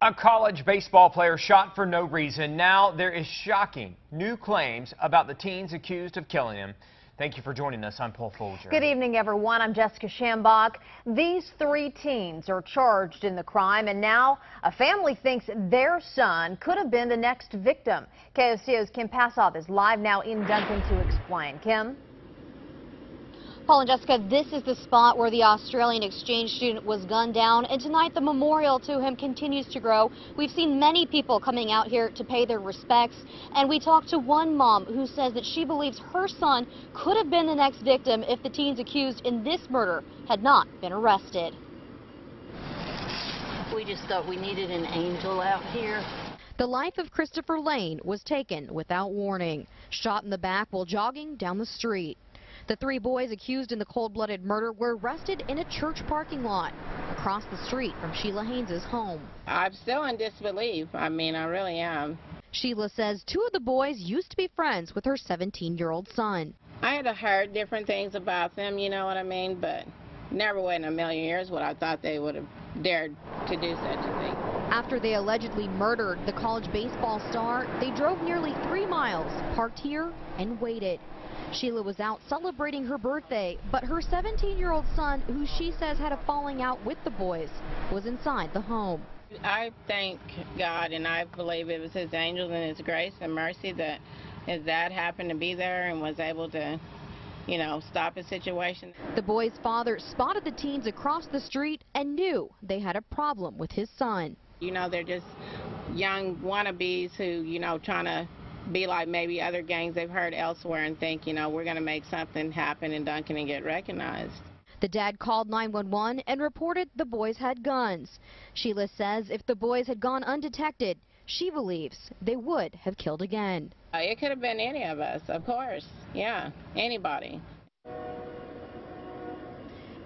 A college baseball player shot for no reason. Now there is shocking new claims about the teens accused of killing him. Thank you for joining us. I'm Paul Folger. Good evening, everyone. I'm Jessica Schambach. These three teens are charged in the crime, and now a family thinks their son could have been the next victim. KOCO's Kim Passoff is live now in Duncan to explain. Kim? Paul and Jessica, this is the spot where the Australian exchange student was gunned down, and tonight the memorial to him continues to grow. We've seen many people coming out here to pay their respects, and we talked to one mom who says that she believes her son could have been the next victim if the teens accused in this murder had not been arrested. We just thought we needed an angel out here. The life of Christopher Lane was taken without warning, shot in the back while jogging down the street. The three boys accused in the cold-blooded murder were arrested in a church parking lot across the street from Sheila Haynes' home. I'm still in disbelief. I mean, I really am. Sheila says two of the boys used to be friends with her 17-year-old son. I had a heard different things about them, you know what I mean, but never would in a million years would I thought they would have dared to do such a thing. After they allegedly murdered the college baseball star, they drove nearly three miles, parked here, and waited. Sheila was out celebrating her birthday, but her 17-year-old son, who she says had a falling out with the boys, was inside the home. I thank God and I believe it was his angels and his grace and mercy that his dad happened to be there and was able to, you know, stop the situation. The boy's father spotted the teens across the street and knew they had a problem with his son. You know, they're just young wannabes who, you know, trying to be like maybe other gangs they've heard elsewhere and think, you know, we're going to make something happen in Duncan and get recognized. The dad called 911 and reported the boys had guns. Sheila says if the boys had gone undetected, she believes they would have killed again. Uh, it could have been any of us, of course. Yeah, anybody.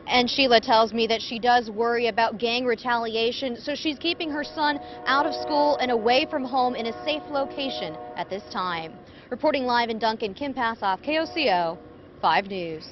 And Sheila tells me that she does worry about gang retaliation, so she's keeping her son out of school and away from home in a safe location at this time. Reporting live in Duncan, Kim Passoff, KOCO 5 News.